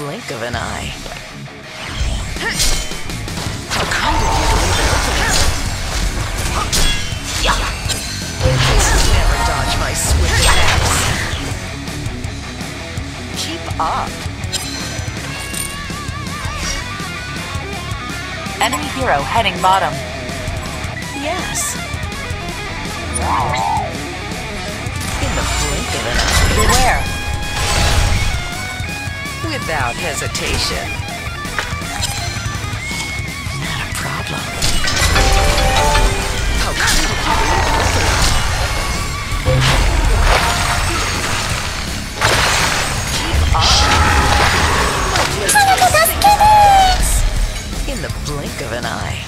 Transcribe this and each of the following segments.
blink of an eye. How kind of you to leave it open. You'll never dodge my swift attacks. Keep up. Enemy hero heading bottom. Yes. Without hesitation. Not a problem. How kind of you to leave it open. Keep on. My blades will sing in the blink of an eye.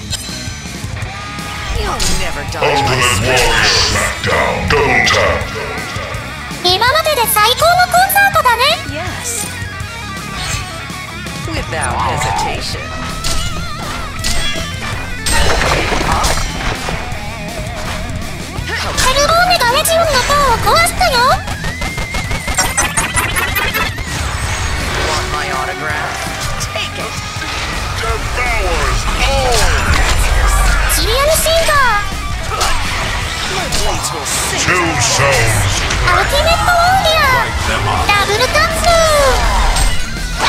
You'll never dodge my Ultimate swift Warrior Smackdown. Double tap. 今までで最高のコン Without hesitation. How ヘルボーネがレジオンの塔を壊したよ want my autograph? Take it. Devours all. シリアルシンガ My blades will sing. Two souls. ーアルテ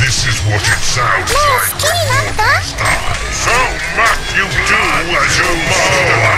This is what it sounds like when mortals. So much you do as your master.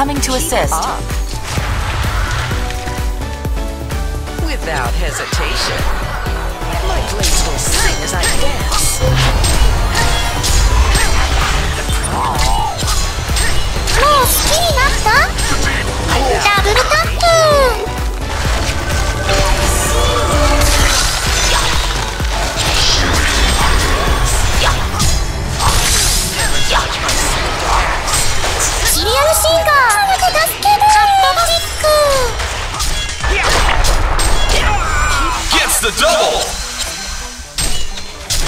coming to assist. Up. Without hesitation. My blades will sing as I dance. I double tap!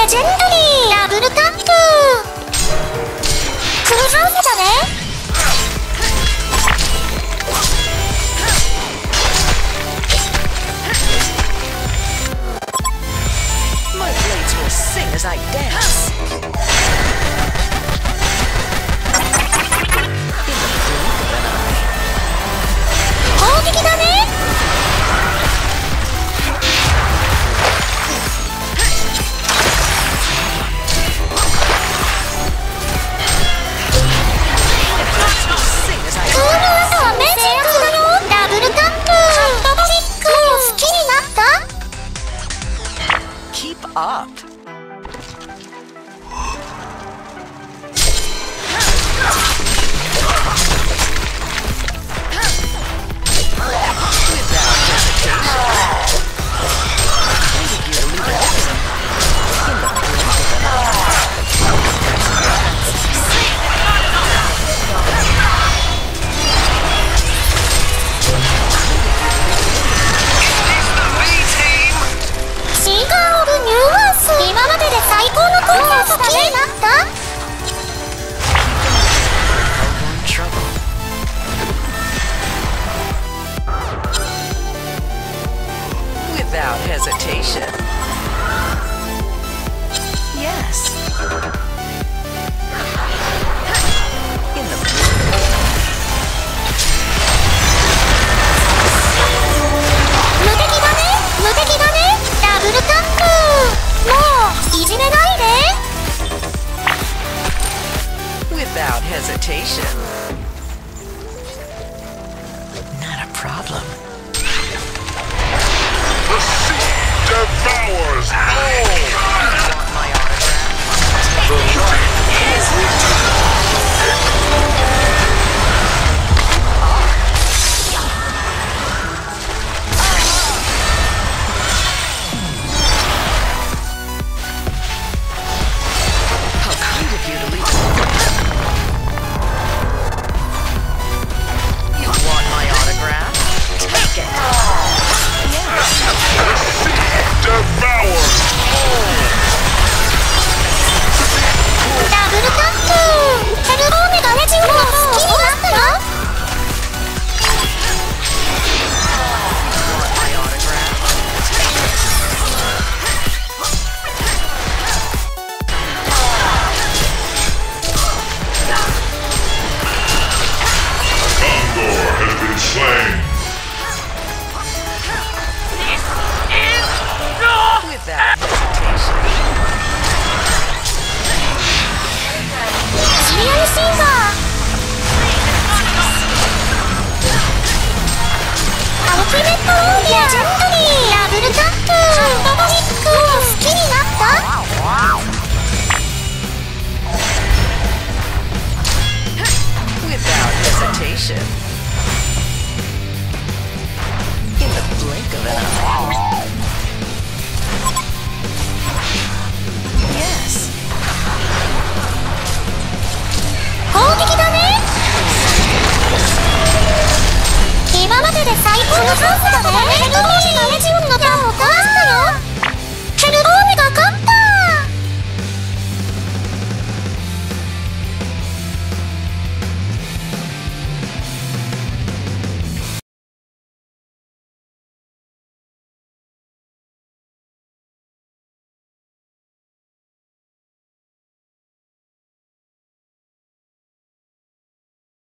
レジェンダリーダブルタンククルーズアウトだねマイブレイズ will sing as I dance. 早いな slain. This is not without Ultimate Warrior! Legendary! Double Jump! Fantastic! 好きになった Without hesitation. in the blink of an eye.